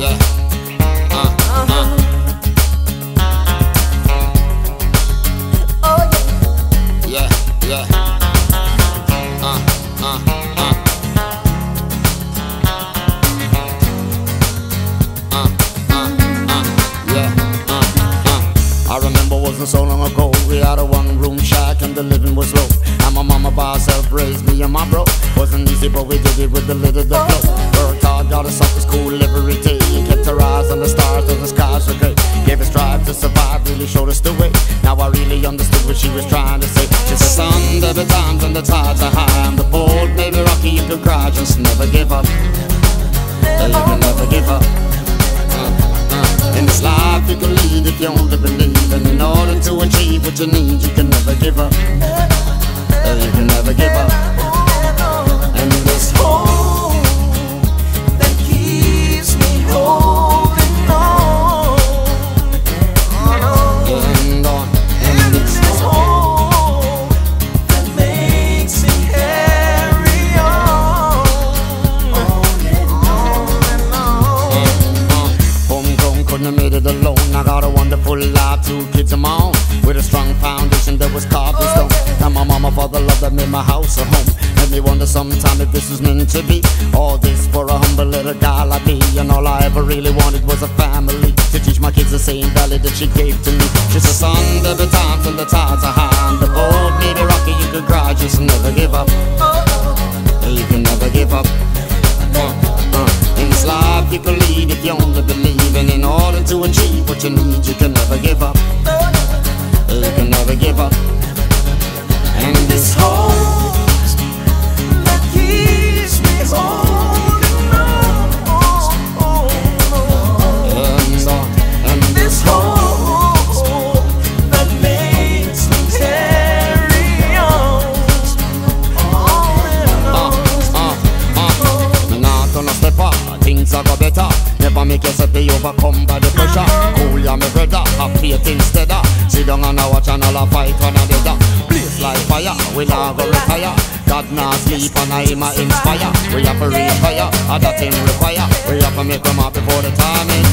Yeah. Uh, uh. Oh Yeah, yeah. Uh, uh, uh. Uh, uh, uh. Yeah, uh, uh. I remember wasn't so long ago we had a one room shack and the living was low. And my mama by herself raised me and my bro. Wasn't easy but we did it with a little the flow. Really showed us the way. Now I really understood what she was trying to say. She said, son, there times when the tides are high. I'm the bold, maybe rocky, you could cry, just never give up. You can never give up. Uh, uh. In this life you can lead if you only believe And in order to achieve what you need You can never give up it alone. I got a wonderful life, two kids of my own. With a strong foundation that was carved in stone. And my mama for the love that made my house a home. Made me wonder sometime if this was meant to be. All this for a humble little guy like me. And all I ever really wanted was a family. To teach my kids the same value that she gave to me. She's a son, there be times when the tides are high. And the boat may be rocky, you could cry, just never give up. You can never give up. Uh, uh. In this life you can lead if you only believe And in order to achieve what you need You can never give up You can never give up And this whole that keeps me holding on. and, This hold that makes me carry on. Uh, uh, uh. Not things are better Never make yourself be overcome by the pressure. Cool ya me brother, have faith instead Sit down and a watch and all a fight one another Blaze like fire, we not go retire. God not sleep and I him a inspire. We have to reach and that him require. We have to make them up before the time expire